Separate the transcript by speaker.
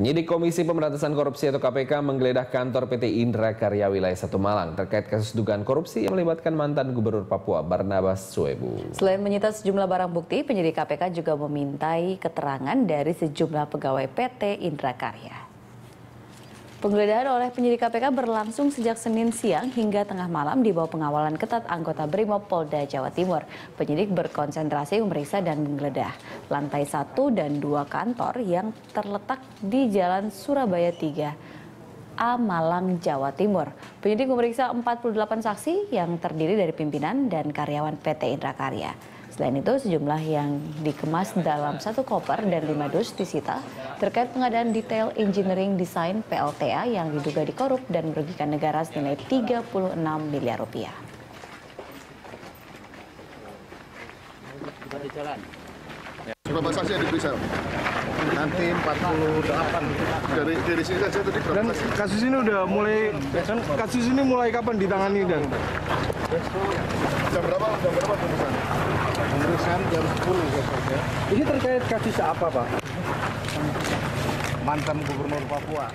Speaker 1: Penyidik Komisi Pemberantasan Korupsi atau KPK menggeledah kantor PT Indra Karya Wilayah 1 Malang terkait kasus dugaan korupsi yang melibatkan mantan Gubernur Papua Barnabas Suebu.
Speaker 2: Selain menyita sejumlah barang bukti, penyidik KPK juga memintai keterangan dari sejumlah pegawai PT Indra Karya. Penggeledahan oleh penyidik KPK berlangsung sejak Senin siang hingga tengah malam di bawah pengawalan ketat anggota Brimob Polda Jawa Timur. Penyidik berkonsentrasi memeriksa dan menggeledah lantai 1 dan 2 kantor yang terletak di Jalan Surabaya 3, A Malang, Jawa Timur. Penyidik memeriksa 48 saksi yang terdiri dari pimpinan dan karyawan PT Indra Karya. Selain itu, sejumlah yang dikemas dalam satu koper dan lima dus disita terkait pengadaan detail engineering design PLTA yang diduga dikorup dan merugikan negara senilai 36 miliar rupiah.
Speaker 3: Berapa saksi yang diperiksa?
Speaker 4: nanti 48
Speaker 3: Dari dari sini saja tadi
Speaker 4: dan
Speaker 3: berapa saksi?
Speaker 4: kasus ini udah mulai kasus ini mulai kapan ditangani dan
Speaker 3: Jam berapa? Jam berapa pemeriksaan?
Speaker 4: pemeriksaan jam 10 besok ya
Speaker 5: Ini terkait kasus apa, Pak?
Speaker 4: mantan gubernur Papua